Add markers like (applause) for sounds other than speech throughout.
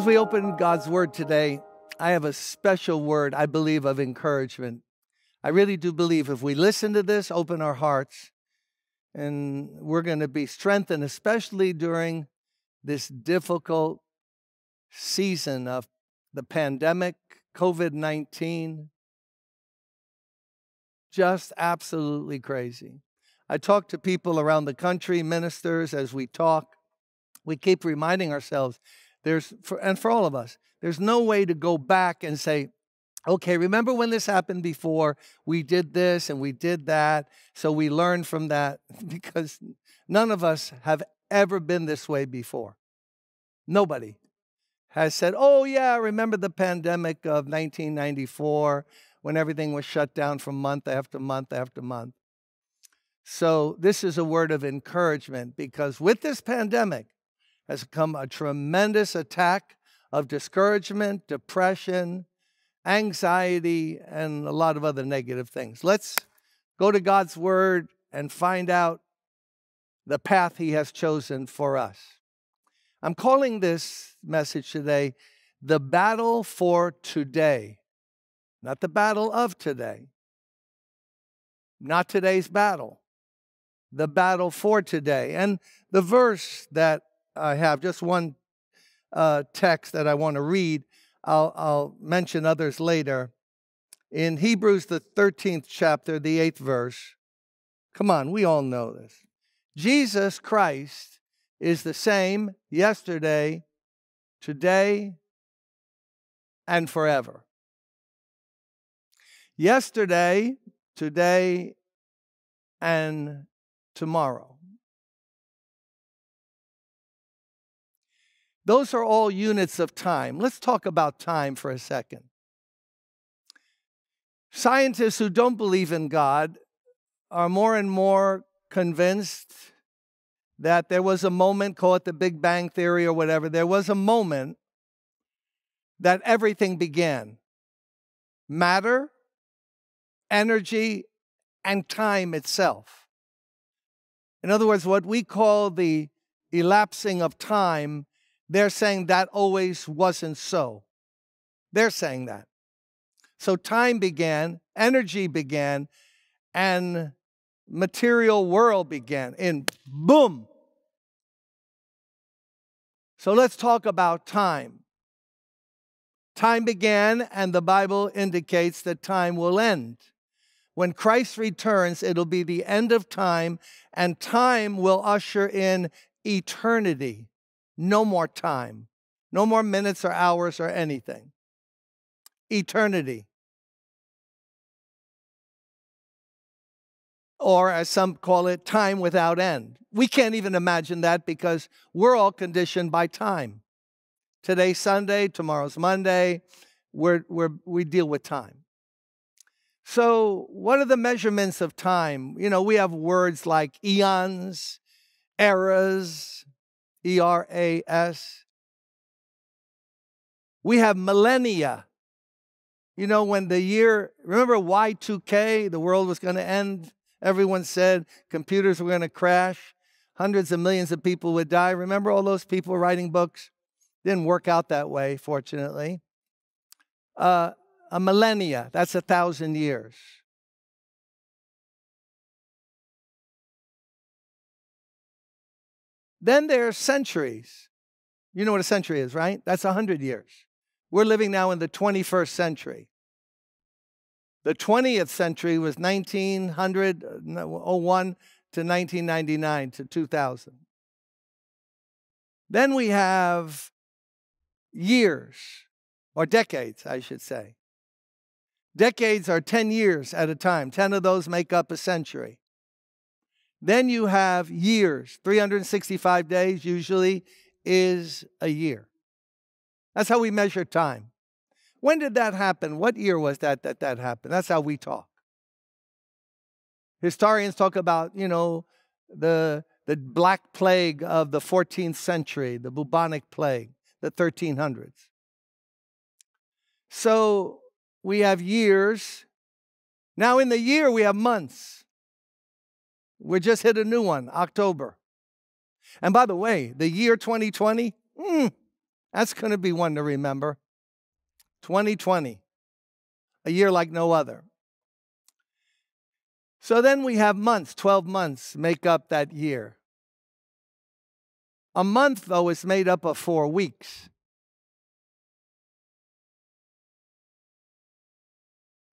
As we open God's Word today, I have a special word, I believe, of encouragement. I really do believe if we listen to this, open our hearts, and we're going to be strengthened, especially during this difficult season of the pandemic, COVID 19. Just absolutely crazy. I talk to people around the country, ministers, as we talk. We keep reminding ourselves there's, for, and for all of us, there's no way to go back and say, okay, remember when this happened before? We did this and we did that. So we learned from that (laughs) because none of us have ever been this way before. Nobody has said, oh, yeah, remember the pandemic of 1994 when everything was shut down from month after month after month. So, this is a word of encouragement because with this pandemic, has come a tremendous attack of discouragement, depression, anxiety, and a lot of other negative things. Let's go to God's Word and find out the path He has chosen for us. I'm calling this message today the battle for today, not the battle of today, not today's battle, the battle for today. And the verse that I have just one uh, text that I want to read. I'll, I'll mention others later. In Hebrews, the 13th chapter, the 8th verse, come on, we all know this. Jesus Christ is the same yesterday, today, and forever. Yesterday, today, and tomorrow. Those are all units of time. Let's talk about time for a second. Scientists who don't believe in God are more and more convinced that there was a moment, call it the Big Bang Theory or whatever, there was a moment that everything began. Matter, energy, and time itself. In other words, what we call the elapsing of time they're saying that always wasn't so. They're saying that. So time began, energy began, and material world began in boom. So let's talk about time. Time began, and the Bible indicates that time will end. When Christ returns, it'll be the end of time, and time will usher in eternity. No more time, no more minutes or hours or anything. Eternity. Or, as some call it, time without end. We can't even imagine that because we're all conditioned by time. Today's Sunday, tomorrow's Monday. We're, we're, we deal with time. So, what are the measurements of time? You know, we have words like eons, eras, E R A S. We have millennia. You know, when the year, remember Y2K, the world was going to end? Everyone said computers were going to crash. Hundreds of millions of people would die. Remember all those people writing books? Didn't work out that way, fortunately. Uh, a millennia, that's a thousand years. Then there are centuries. You know what a century is, right? That's 100 years. We're living now in the 21st century. The 20th century was 1900, uh, 01 to 1999 to 2000. Then we have years, or decades, I should say. Decades are 10 years at a time. 10 of those make up a century. Then you have years. 365 days usually is a year. That's how we measure time. When did that happen? What year was that that that happened? That's how we talk. Historians talk about, you know, the the black plague of the 14th century, the bubonic plague, the 1300s. So we have years. Now in the year we have months. We just hit a new one, October. And by the way, the year 2020, mm, That's going to be one to remember. 2020, a year like no other. So then we have months, 12 months make up that year. A month, though, is made up of four weeks.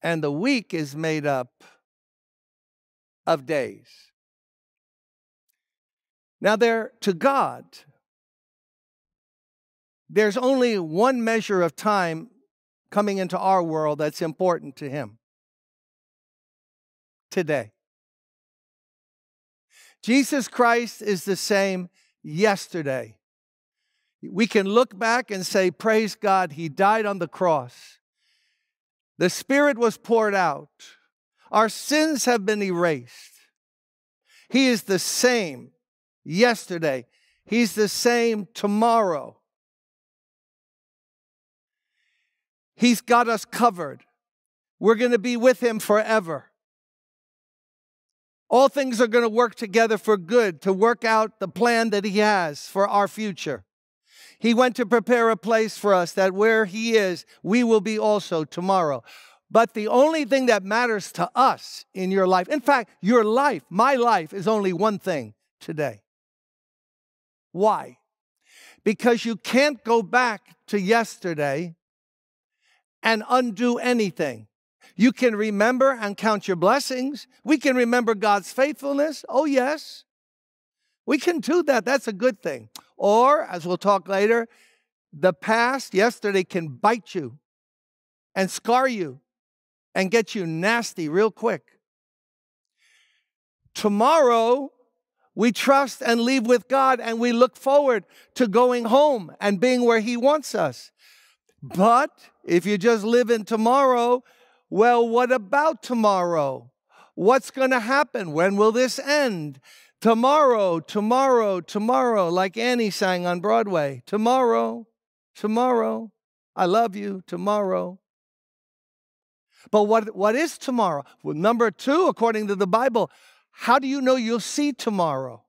And the week is made up of days. Now, there, to God, there's only one measure of time coming into our world that's important to Him today. Jesus Christ is the same yesterday. We can look back and say, Praise God, He died on the cross. The Spirit was poured out. Our sins have been erased. He is the same yesterday. He's the same tomorrow. He's got us covered. We're going to be with Him forever. All things are going to work together for good to work out the plan that He has for our future. He went to prepare a place for us that where He is, we will be also tomorrow. But the only thing that matters to us in your life, in fact, your life, my life, is only one thing today. Why? Because you can't go back to yesterday and undo anything. You can remember and count your blessings. We can remember God's faithfulness. Oh, yes. We can do that. That's a good thing. Or, as we'll talk later, the past, yesterday, can bite you and scar you and get you nasty real quick. Tomorrow, we trust and leave with God and we look forward to going home and being where He wants us. But if you just live in tomorrow, well, what about tomorrow? What's going to happen? When will this end? Tomorrow, tomorrow, tomorrow, like Annie sang on Broadway. Tomorrow, tomorrow, I love you, tomorrow. But what, what is tomorrow? Well, number two, according to the Bible, how do you know you'll see tomorrow?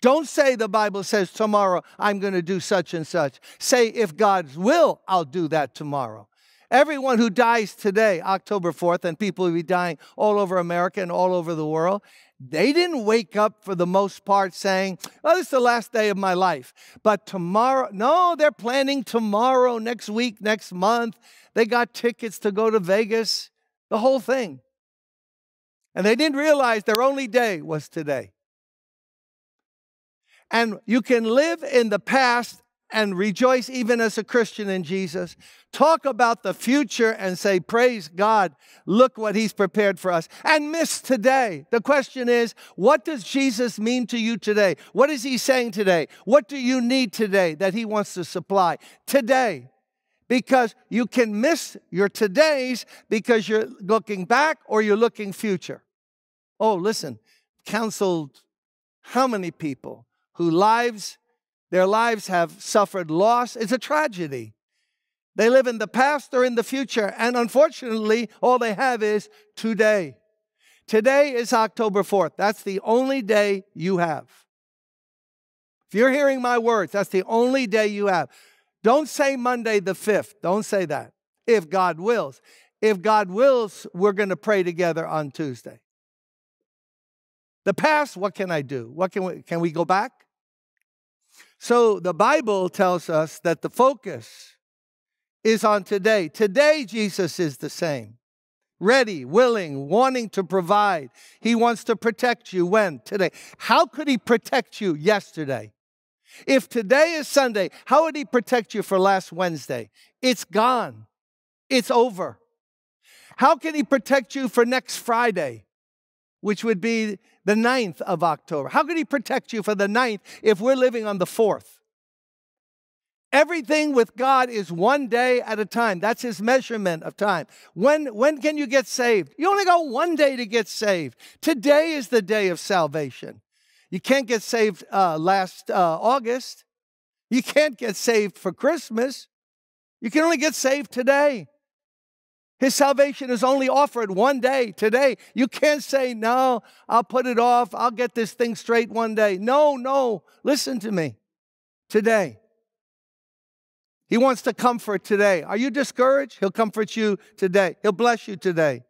Don't say the Bible says tomorrow I'm going to do such and such. Say, if God's will, I'll do that tomorrow. Everyone who dies today, October 4th, and people will be dying all over America and all over the world, they didn't wake up for the most part saying, Oh, this is the last day of my life. But tomorrow, no, they're planning tomorrow, next week, next month. They got tickets to go to Vegas, the whole thing. And they didn't realize their only day was today. And you can live in the past and rejoice even as a Christian in Jesus. Talk about the future and say, Praise God, look what He's prepared for us. And miss today. The question is, what does Jesus mean to you today? What is He saying today? What do you need today that He wants to supply? Today. Because you can miss your todays because you're looking back or you're looking future. Oh, listen, counseled how many people whose lives their lives have suffered loss. It's a tragedy. They live in the past or in the future, and unfortunately, all they have is today. Today is October 4th. That's the only day you have. If you're hearing my words, that's the only day you have. Don't say Monday the 5th. Don't say that. If God wills. If God wills, we're going to pray together on Tuesday. The past, what can I do? What can we can we go back? So the Bible tells us that the focus is on today. Today, Jesus is the same. Ready, willing, wanting to provide. He wants to protect you when? Today. How could He protect you yesterday? If today is Sunday, how would He protect you for last Wednesday? It's gone, it's over. How can He protect you for next Friday, which would be the 9th of October? How could He protect you for the 9th if we're living on the 4th? Everything with God is one day at a time. That's his measurement of time. When, when can you get saved? You only got one day to get saved. Today is the day of salvation. You can't get saved uh, last uh, August. You can't get saved for Christmas. You can only get saved today. His salvation is only offered one day, today. You can't say, No, I'll put it off. I'll get this thing straight one day. No, no. Listen to me. Today. He wants to comfort today. Are you discouraged? He'll comfort you today. He'll bless you today.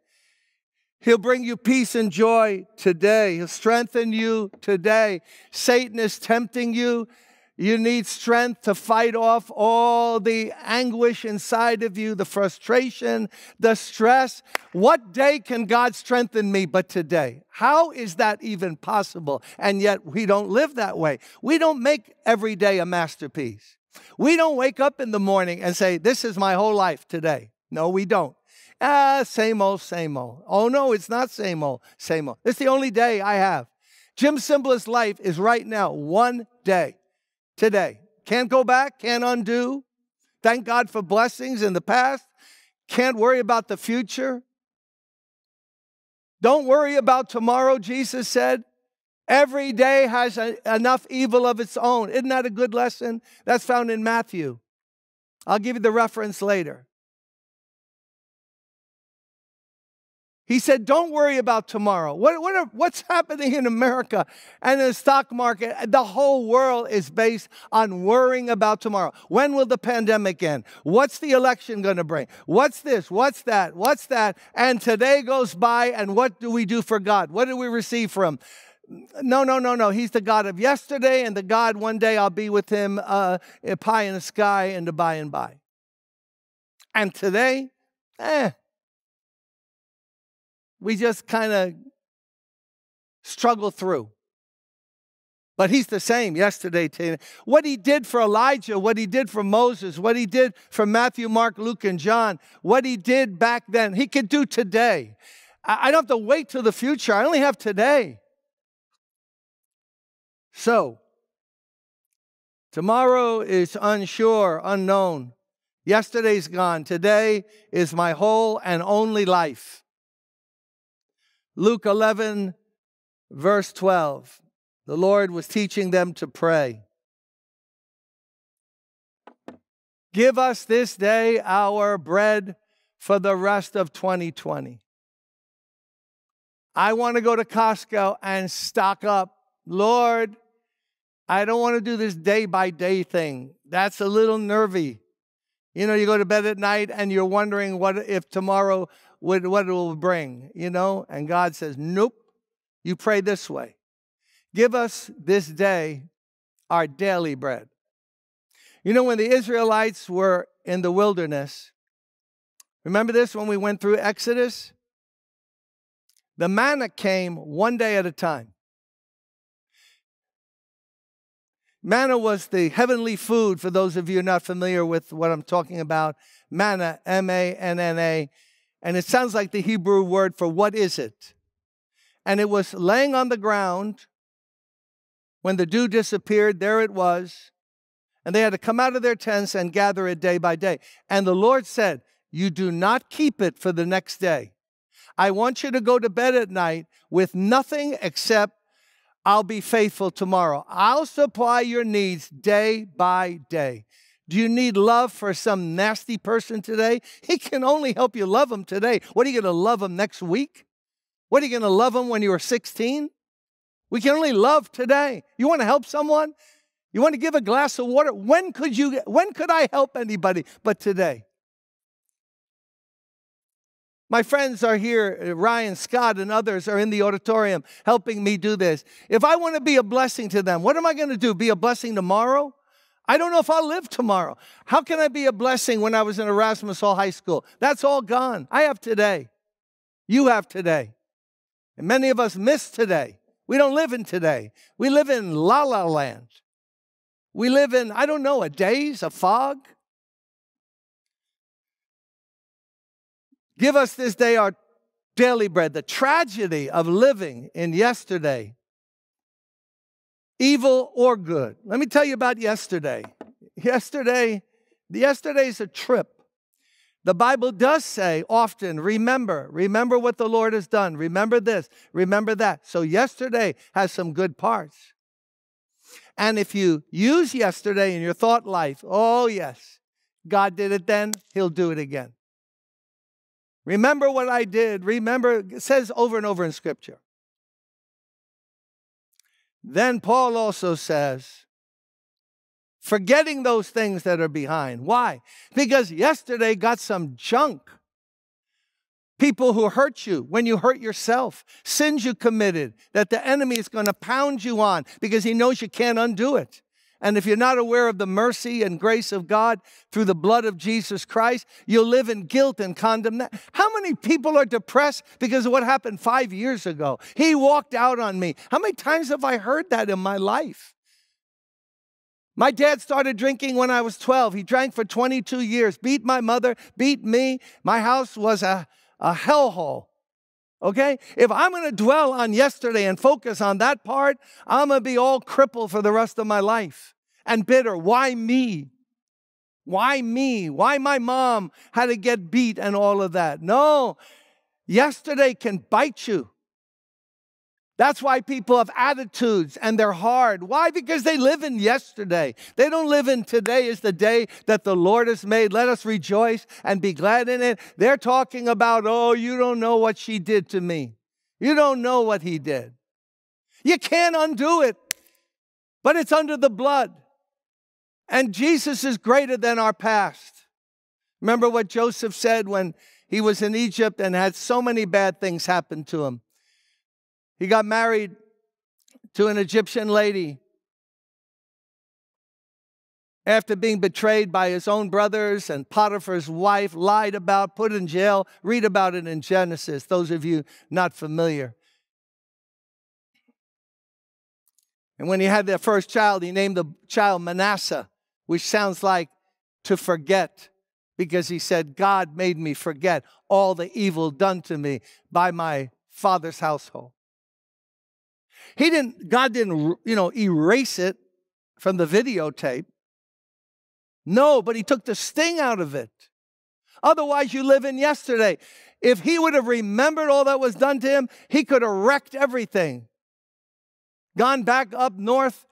He'll bring you peace and joy today. He'll strengthen you today. Satan is tempting you. You need strength to fight off all the anguish inside of you, the frustration, the stress. What day can God strengthen me but today? How is that even possible? And yet we don't live that way. We don't make every day a masterpiece. We don't wake up in the morning and say, This is my whole life today. No, we don't. Ah, same old, same old. Oh, no, it's not same old, same old. It's the only day I have. Jim Cymbala's life is right now, one day, today. Can't go back, can't undo. Thank God for blessings in the past. Can't worry about the future. Don't worry about tomorrow, Jesus said. Every day has a, enough evil of its own. Isn't that a good lesson? That's found in Matthew. I'll give you the reference later. He said, Don't worry about tomorrow. What, what are, what's happening in America and in the stock market? The whole world is based on worrying about tomorrow. When will the pandemic end? What's the election going to bring? What's this? What's that? What's that? And today goes by, and what do we do for God? What do we receive from? No, no, no, no. He's the God of yesterday and the God one day I'll be with him uh, pie in the sky and the by and by. And today, eh, we just kind of struggle through. But he's the same yesterday, today. What he did for Elijah, what he did for Moses, what he did for Matthew, Mark, Luke, and John, what he did back then, he could do today. I don't have to wait till the future. I only have today. So, tomorrow is unsure, unknown. Yesterday's gone. Today is my whole and only life. Luke 11, verse 12. The Lord was teaching them to pray. Give us this day our bread for the rest of 2020. I want to go to Costco and stock up Lord, I don't want to do this day by day thing. That's a little nervy. You know, you go to bed at night and you're wondering what if tomorrow would what it will bring, you know? And God says, Nope. You pray this way. Give us this day our daily bread. You know, when the Israelites were in the wilderness, remember this when we went through Exodus? The manna came one day at a time. Manna was the heavenly food, for those of you not familiar with what I'm talking about. Manna, M A N N A. And it sounds like the Hebrew word for what is it? And it was laying on the ground. When the dew disappeared, there it was. And they had to come out of their tents and gather it day by day. And the Lord said, You do not keep it for the next day. I want you to go to bed at night with nothing except I'll be faithful tomorrow. I'll supply your needs day by day. Do you need love for some nasty person today? He can only help you love them today. What are you going to love them next week? What are you going to love them when you were 16? We can only love today. You want to help someone? You want to give a glass of water? When could you when could I help anybody but today? My friends are here, uh, Ryan, Scott, and others are in the auditorium helping me do this. If I want to be a blessing to them, what am I going to do? Be a blessing tomorrow? I don't know if I'll live tomorrow. How can I be a blessing when I was in Erasmus Hall High School? That's all gone. I have today. You have today. And many of us miss today. We don't live in today. We live in la la land. We live in, I don't know, a daze, a fog. Give us this day our daily bread. The tragedy of living in yesterday, evil or good. Let me tell you about yesterday. Yesterday, yesterday's a trip. The Bible does say often, remember, remember what the Lord has done. Remember this, remember that. So yesterday has some good parts. And if you use yesterday in your thought life, oh, yes, God did it then, He'll do it again. Remember what I did. Remember, it says over and over in Scripture. Then Paul also says, Forgetting those things that are behind. Why? Because yesterday got some junk. People who hurt you when you hurt yourself, sins you committed that the enemy is going to pound you on because he knows you can't undo it. And if you're not aware of the mercy and grace of God through the blood of Jesus Christ, you'll live in guilt and condemnation. How many people are depressed because of what happened five years ago? He walked out on me. How many times have I heard that in my life? My dad started drinking when I was 12. He drank for 22 years, beat my mother, beat me. My house was a, a hellhole. Okay? If I'm going to dwell on yesterday and focus on that part, I'm going to be all crippled for the rest of my life and bitter. Why me? Why me? Why my mom had to get beat and all of that? No, yesterday can bite you. That's why people have attitudes and they're hard. Why? Because they live in yesterday. They don't live in today is the day that the Lord has made. Let us rejoice and be glad in it. They're talking about, oh, you don't know what she did to me. You don't know what he did. You can't undo it, but it's under the blood. And Jesus is greater than our past. Remember what Joseph said when he was in Egypt and had so many bad things happen to him? He got married to an Egyptian lady after being betrayed by his own brothers and Potiphar's wife, lied about, put in jail. Read about it in Genesis, those of you not familiar. And when he had their first child, he named the child Manasseh, which sounds like to forget, because he said, God made me forget all the evil done to me by my father's household. He didn't, God didn't, you know, erase it from the videotape. No, but he took the sting out of it. Otherwise, you live in yesterday. If he would have remembered all that was done to him, he could have wrecked everything. Gone back up north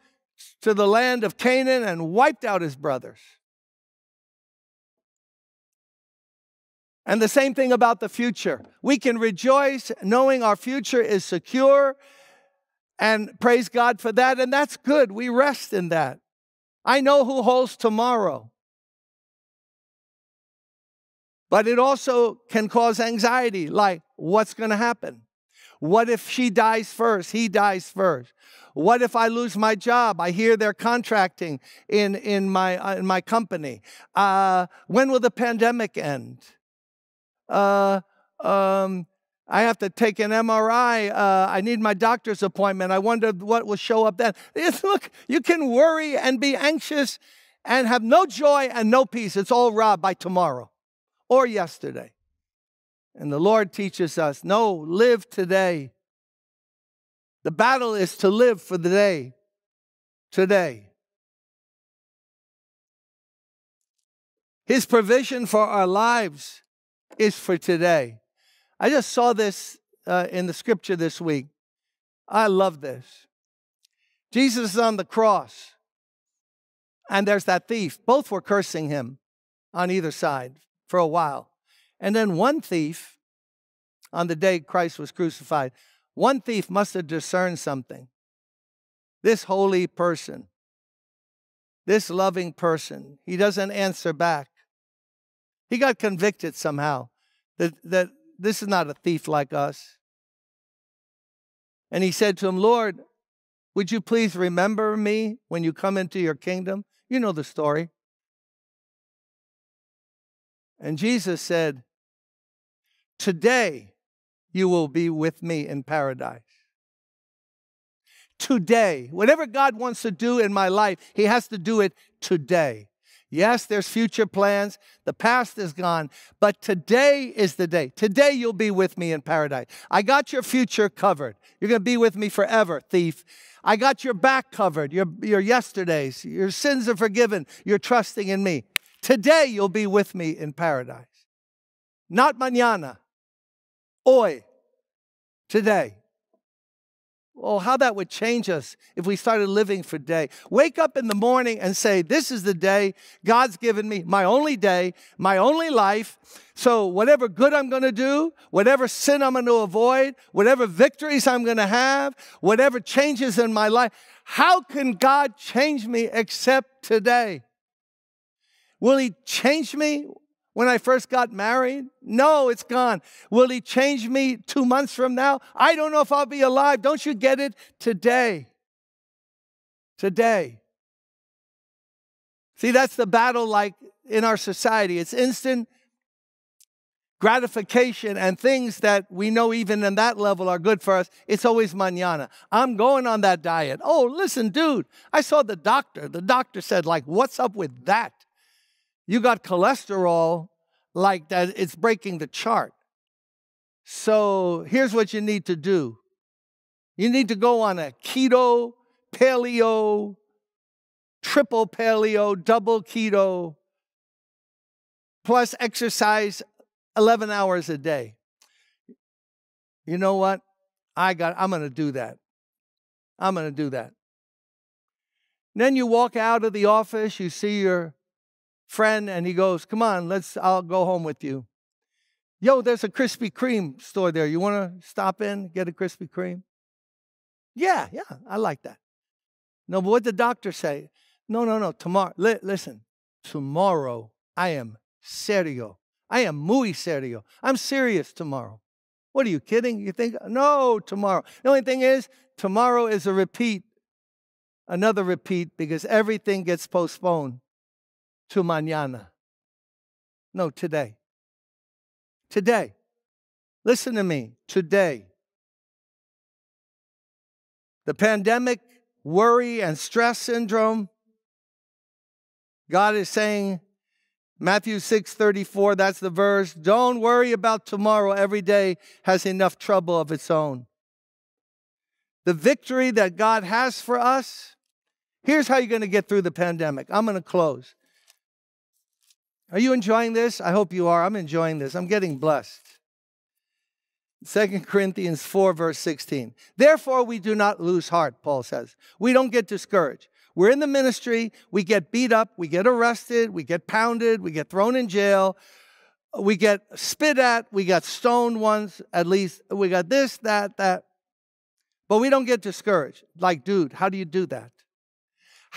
to the land of Canaan and wiped out his brothers. And the same thing about the future. We can rejoice knowing our future is secure and praise God for that. And that's good. We rest in that. I know who holds tomorrow. But it also can cause anxiety like, what's going to happen? What if she dies first? He dies first. What if I lose my job? I hear they're contracting in, in, my, uh, in my company. Uh, when will the pandemic end? Uh, um, I have to take an MRI. Uh, I need my doctor's appointment. I wonder what will show up then. (laughs) It's, look, you can worry and be anxious and have no joy and no peace. It's all robbed by tomorrow or yesterday. And the Lord teaches us no, live today. The battle is to live for the day, today. His provision for our lives is for today. I just saw this uh, in the scripture this week. I love this. Jesus is on the cross, and there's that thief. Both were cursing him on either side for a while. And then one thief, on the day Christ was crucified, one thief must have discerned something. This holy person, this loving person, he doesn't answer back. He got convicted somehow that, that this is not a thief like us. And he said to him, Lord, would you please remember me when you come into your kingdom? You know the story. And Jesus said, Today you will be with me in paradise. Today, whatever God wants to do in my life, He has to do it today. Yes, there's future plans. The past is gone, but today is the day. Today you'll be with me in paradise. I got your future covered. You're going to be with me forever, thief. I got your back covered, your, your yesterdays. Your sins are forgiven. You're trusting in me. Today you'll be with me in paradise. Not mañana. Hoy. Today. Oh, how that would change us if we started living for day. Wake up in the morning and say, This is the day God's given me, my only day, my only life. So, whatever good I'm going to do, whatever sin I'm going to avoid, whatever victories I'm going to have, whatever changes in my life, how can God change me except today? Will He change me when I first got married? No, it's gone. Will he change me two months from now? I don't know if I'll be alive. Don't you get it? Today. Today. See, that's the battle like in our society. It's instant gratification and things that we know even in that level are good for us. It's always manana. I'm going on that diet. Oh, listen, dude, I saw the doctor. The doctor said, like, what's up with that? You got cholesterol like that, it's breaking the chart. So here's what you need to do you need to go on a keto, paleo, triple paleo, double keto, plus exercise 11 hours a day. You know what? I got I'm going to do that. I'm going to do that. then you walk out of the office, you see your friend and he goes, Come on, let's, I'll go home with you. Yo, there's a Krispy Kreme store there. You want to stop in, get a Krispy Kreme? Yeah, yeah, I like that. No, but what the doctor say? No, no, no. Tomorrow, li- listen, tomorrow I am serio. I am muy serio. I'm serious tomorrow. What are you kidding? You think, no, tomorrow. The only thing is, tomorrow is a repeat, another repeat, because everything gets postponed to mañana. No, today. Today. Listen to me. Today. The pandemic, worry, and stress syndrome. God is saying, Matthew 6 34, that's the verse. Don't worry about tomorrow. Every day has enough trouble of its own. The victory that God has for us, here's how you're going to get through the pandemic. I'm going to close. Are you enjoying this? I hope you are. I'm enjoying this. I'm getting blessed. 2 Corinthians 4, verse 16. Therefore, we do not lose heart, Paul says. We don't get discouraged. We're in the ministry, we get beat up, we get arrested, we get pounded, we get thrown in jail, we get spit at, we got stoned once, at least, we got this, that, that. But we don't get discouraged. Like, dude, how do you do that?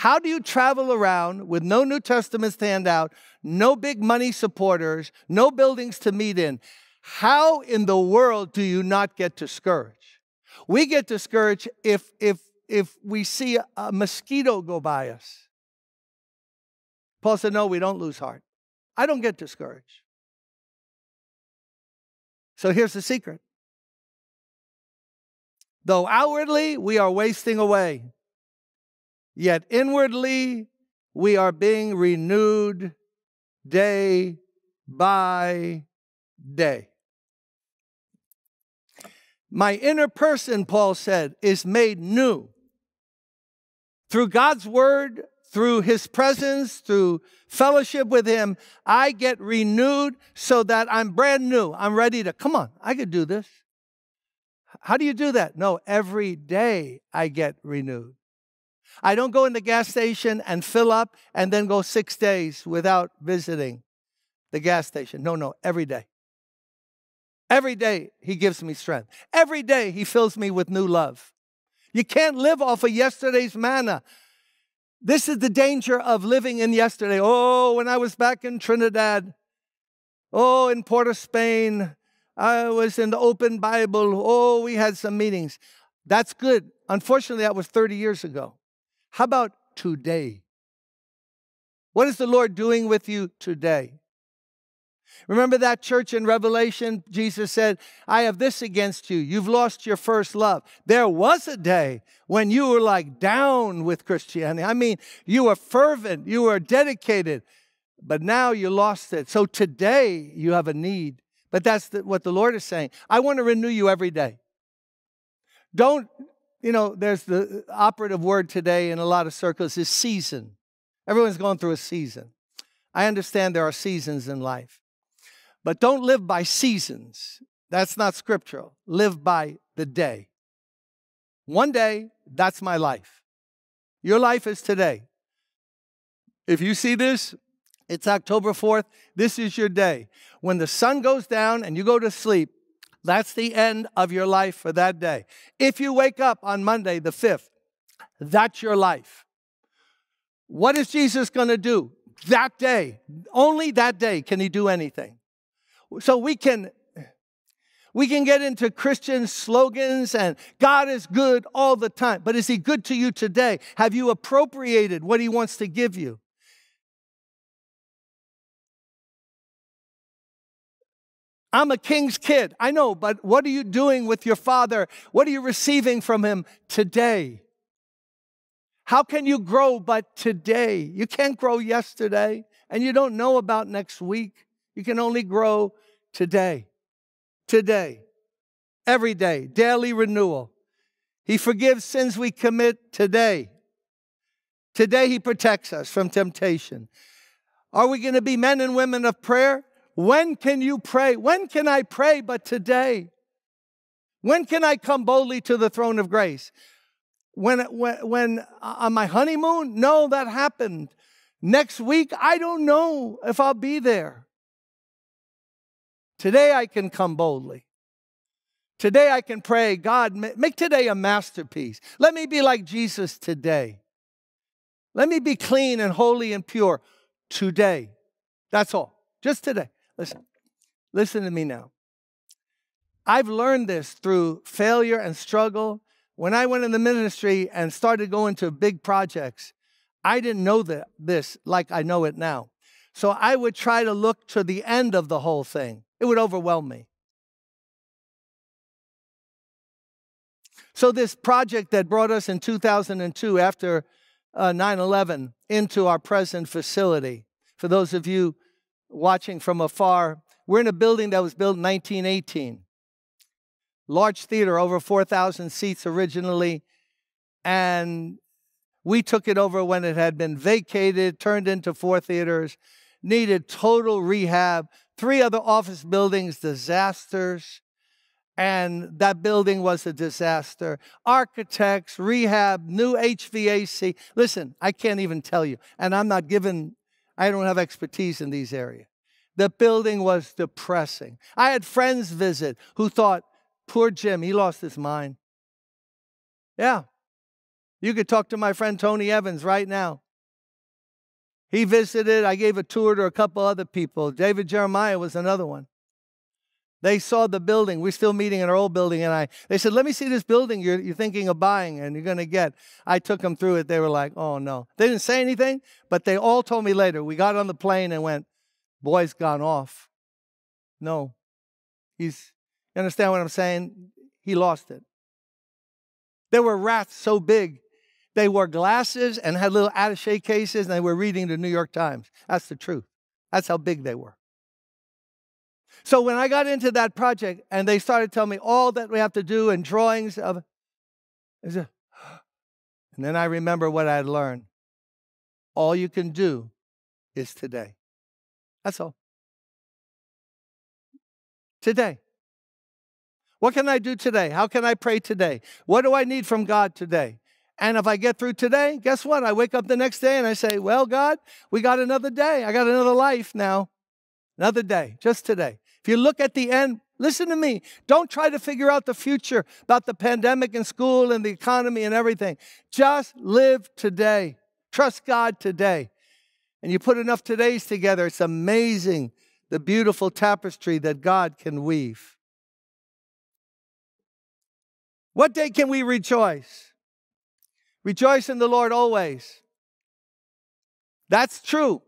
How do you travel around with no New Testaments to hand out, no big money supporters, no buildings to meet in? How in the world do you not get discouraged? We get discouraged if, if, if we see a mosquito go by us. Paul said, No, we don't lose heart. I don't get discouraged. So here's the secret. Though outwardly we are wasting away, Yet inwardly, we are being renewed day by day. My inner person, Paul said, is made new. Through God's word, through his presence, through fellowship with him, I get renewed so that I'm brand new. I'm ready to, come on, I could do this. How do you do that? No, every day I get renewed. I don't go in the gas station and fill up and then go six days without visiting the gas station. No, no, every day. Every day, He gives me strength. Every day, He fills me with new love. You can't live off of yesterday's manna. This is the danger of living in yesterday. Oh, when I was back in Trinidad, oh, in Port of Spain, I was in the open Bible. Oh, we had some meetings. That's good. Unfortunately, that was 30 years ago. How about today? What is the Lord doing with you today? Remember that church in Revelation? Jesus said, I have this against you. You've lost your first love. There was a day when you were like down with Christianity. I mean, you were fervent, you were dedicated, but now you lost it. So today you have a need. But that's the, what the Lord is saying. I want to renew you every day. Don't you know, there's the uh, operative word today in a lot of circles is season. Everyone's going through a season. I understand there are seasons in life, but don't live by seasons. That's not scriptural. Live by the day. One day, that's my life. Your life is today. If you see this, it's October 4th. This is your day. When the sun goes down and you go to sleep, that's the end of your life for that day. If you wake up on Monday, the 5th, that's your life. What is Jesus going to do that day? Only that day can he do anything. So we can we can get into Christian slogans and God is good all the time. But is he good to you today? Have you appropriated what he wants to give you? I'm a king's kid. I know, but what are you doing with your father? What are you receiving from him today? How can you grow but today? You can't grow yesterday, and you don't know about next week. You can only grow today. Today. Every day. Daily renewal. He forgives sins we commit today. Today, He protects us from temptation. Are we going to be men and women of prayer? When can you pray? When can I pray but today? When can I come boldly to the throne of grace? When, when, when uh, on my honeymoon? No, that happened. Next week, I don't know if I'll be there. Today, I can come boldly. Today, I can pray, God, make today a masterpiece. Let me be like Jesus today. Let me be clean and holy and pure today. That's all. Just today. Listen, listen to me now. I've learned this through failure and struggle. When I went in the ministry and started going to big projects, I didn't know that, this like I know it now. So I would try to look to the end of the whole thing. It would overwhelm me. So, this project that brought us in 2002 after uh, 9 uh, 11 into our present facility, for those of you watching from afar, we're in a building that was built in 1918. Large theater, over 4,000 seats originally. And we took it over when it had been vacated, turned into four theaters, needed total rehab. Three other office buildings, disasters. And that building was a disaster. Architects, rehab, new HVAC. Listen, I can't even tell you. And I'm not giving I don't have expertise in these areas. The building was depressing. I had friends visit who thought, poor Jim, he lost his mind. Yeah. You could talk to my friend Tony Evans right now. He visited. I gave a tour to a couple other people. David Jeremiah was another one. They saw the building. We're still meeting in our old building, and I they said, "Let me see this building you're, you're thinking of buying and you're going to get." I took them through it. They were like, "Oh no!" They didn't say anything, but they all told me later. We got on the plane and went, "Boy's gone off." No, he's. You understand what I'm saying? He lost it. There were rats so big, they wore glasses and had little attaché cases, and they were reading the New York Times. That's the truth. That's how big they were. So when I got into that project and they started telling me all that we have to do and drawings of (gasps) and then I remember what I had learned. All you can do is today. That's all. Today. What can I do today? How can I pray today? What do I need from God today? And if I get through today, guess what? I wake up the next day and I say, Well, God, we got another day. I got another life now. Another day, just today. If you look at the end, listen to me. Don't try to figure out the future about the pandemic and school and the economy and everything. Just live today. Trust God today. And you put enough todays together, it's amazing the beautiful tapestry that God can weave. What day can we rejoice? Rejoice in the Lord always. That's true.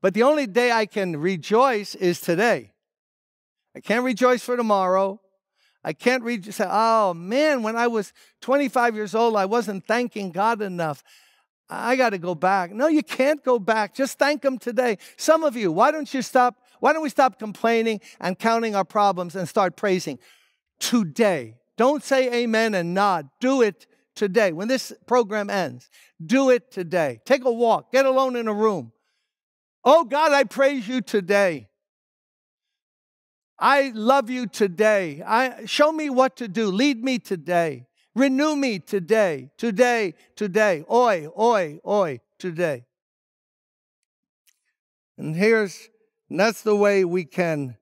But the only day I can rejoice is today. I can't rejoice for tomorrow. I can't re- say, oh man, when I was 25 years old, I wasn't thanking God enough. I got to go back. No, you can't go back. Just thank Him today. Some of you, why don't you stop? Why don't we stop complaining and counting our problems and start praising today? Don't say amen and nod. Do it today. When this program ends, do it today. Take a walk, get alone in a room. Oh God, I praise you today. I love you today. I, show me what to do. Lead me today. Renew me today, today, today. Oi, oi, oi, today. And here's, and that's the way we can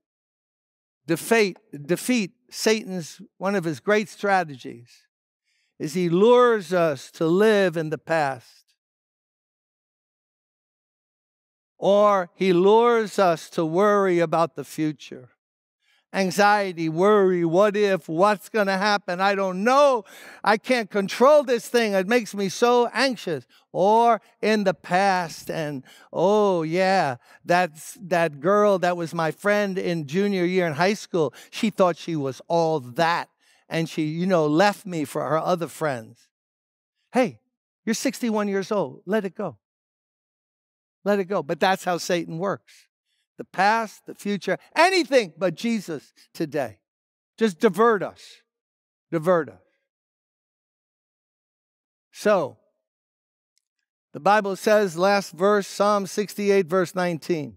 defeat, defeat Satan's, one of his great strategies is he lures us to live in the past. Or he lures us to worry about the future anxiety, worry, what if, what's going to happen? I don't know. I can't control this thing. It makes me so anxious. Or in the past, and oh, yeah, that's that girl that was my friend in junior year in high school. She thought she was all that. And she, you know, left me for her other friends. Hey, you're 61 years old. Let it go. Let it go. But that's how Satan works the past, the future, anything but Jesus today. Just divert us. Divert us. So, the Bible says, last verse, Psalm 68, verse 19,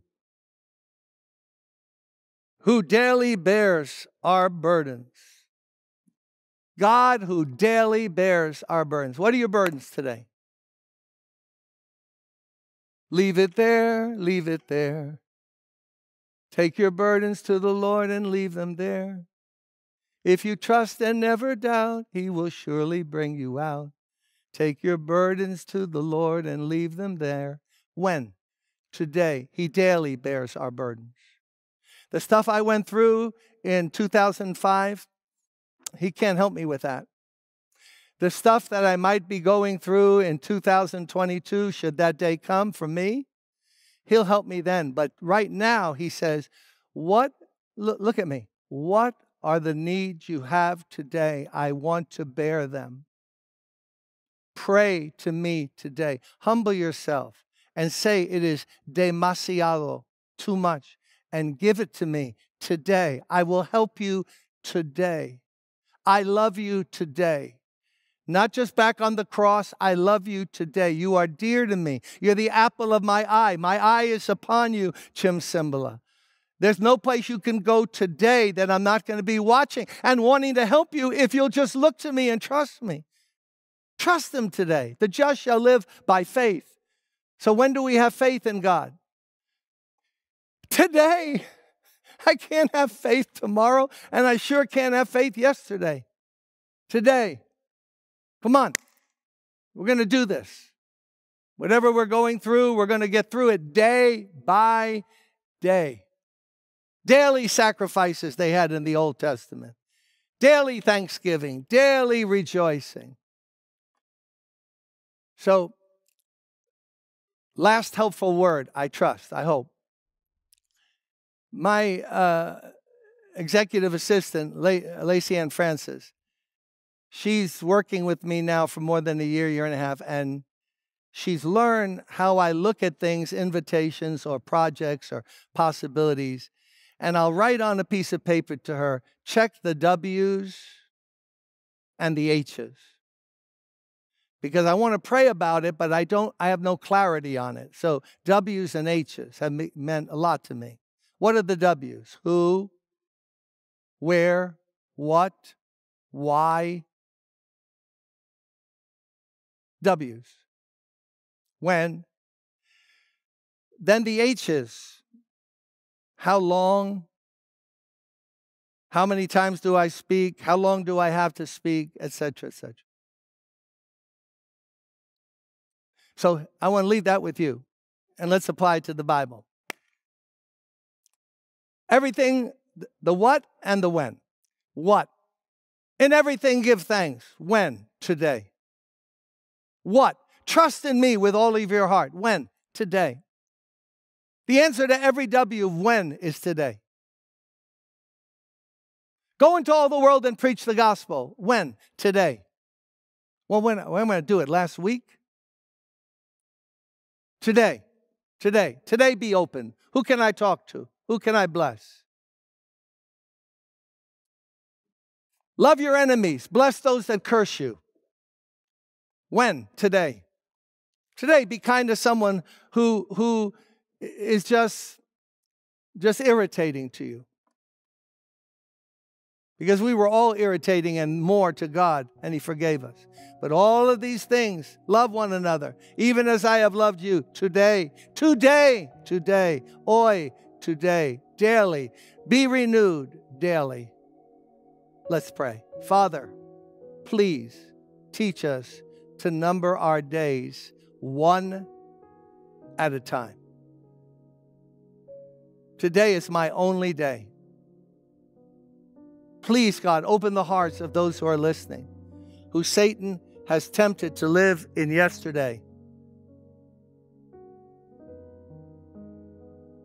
who daily bears our burdens. God who daily bears our burdens. What are your burdens today? Leave it there, leave it there. Take your burdens to the Lord and leave them there. If you trust and never doubt, He will surely bring you out. Take your burdens to the Lord and leave them there. When? Today. He daily bears our burdens. The stuff I went through in 2005, He can't help me with that. The stuff that I might be going through in 2022, should that day come for me, He'll help me then. But right now, he says, What, look, look at me. What are the needs you have today? I want to bear them. Pray to me today. Humble yourself and say it is demasiado, too much, and give it to me today. I will help you today. I love you today. Not just back on the cross. I love you today. You are dear to me. You're the apple of my eye. My eye is upon you, Jim Cymbala. There's no place you can go today that I'm not going to be watching and wanting to help you if you'll just look to me and trust me. Trust them today. The just shall live by faith. So, when do we have faith in God? Today. I can't have faith tomorrow, and I sure can't have faith yesterday. Today. Come on. We're going to do this. Whatever we're going through, we're going to get through it day by day. Daily sacrifices they had in the Old Testament, daily thanksgiving, daily rejoicing. So, last helpful word, I trust, I hope. My uh, executive assistant, Lacey Ann Francis, she's working with me now for more than a year, year and a half, and she's learned how I look at things, invitations or projects or possibilities. And I'll write on a piece of paper to her, check the W's and the H's. Because I want to pray about it, but I don't I have no clarity on it. So W's and H's have meant a lot to me. What are the W's? Who, where, what, why, W's. When? Then the H's. How long? How many times do I speak? How long do I have to speak? Etc. Etc. So I want to leave that with you, and let's apply it to the Bible. Everything, the what and the when. What? In everything, give thanks. When? Today. What? Trust in me with all of your heart. When? Today. The answer to every W of when is today. Go into all the world and preach the gospel. When? Today. Well, when, when am I going to do it? Last week? Today. Today. Today be open. Who can I talk to? Who can I bless? Love your enemies. Bless those that curse you. When? Today. Today, be kind to someone who, who is just, just irritating to you. because we were all irritating and more to God, and He forgave us. But all of these things, love one another, even as I have loved you today, today, today, oi, today, daily. Be renewed daily. Let's pray. Father, please teach us to number our days one at a time. Today is my only day. Please, God, open the hearts of those who are listening, who Satan has tempted to live in yesterday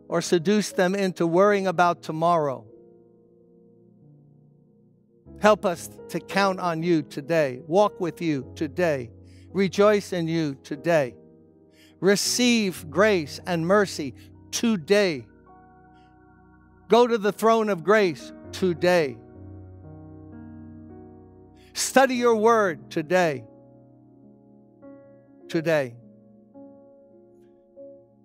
or seduce them into worrying about tomorrow. Help us to count on you today, walk with you today, rejoice in you today, receive grace and mercy today. Go to the throne of grace today. Study your word today today.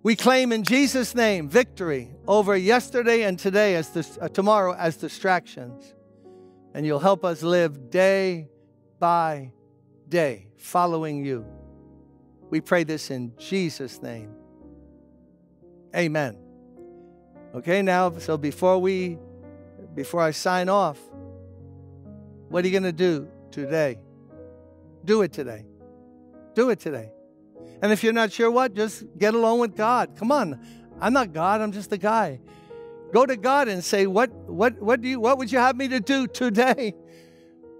We claim in Jesus' name victory over yesterday and today as this, uh, tomorrow as distractions. And you'll help us live day by day following you. We pray this in Jesus' name. Amen. Okay, now, so before we, before I sign off, what are you going to do today? Do it today. Do it today. And if you're not sure what, just get along with God. Come on. I'm not God, I'm just a guy. Go to God and say, What what what do you what would you have me to do today? (laughs)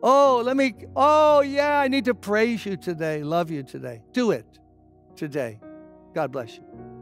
Oh, let me oh yeah, I need to praise you today, love you today. Do it today. God bless you.